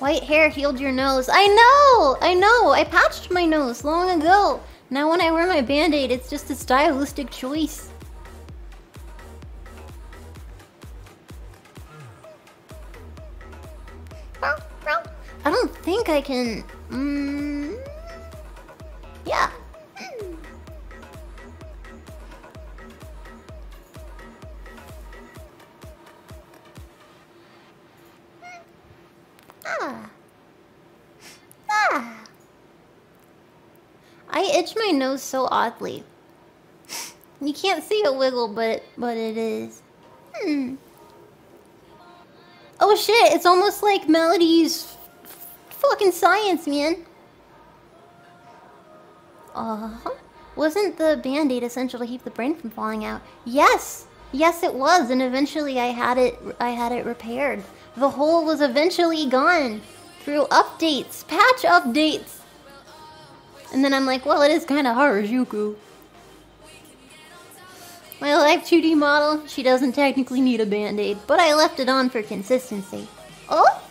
White hair healed your nose. I know! I know! I patched my nose long ago. Now when I wear my band-aid, it's just a stylistic choice. I don't think I can... Mm, Ah. Ah. I itch my nose so oddly. You can't see it wiggle, but but it is. Hmm. Oh shit! It's almost like Melody's fucking science, man. Uh huh. Wasn't the band-aid essential to keep the brain from falling out? Yes, yes, it was, and eventually I had it. I had it repaired. The hole was eventually gone through updates, patch updates. And then I'm like, well, it is kind of Harajuku. My Live2D model, she doesn't technically need a band-aid, but I left it on for consistency. Oh?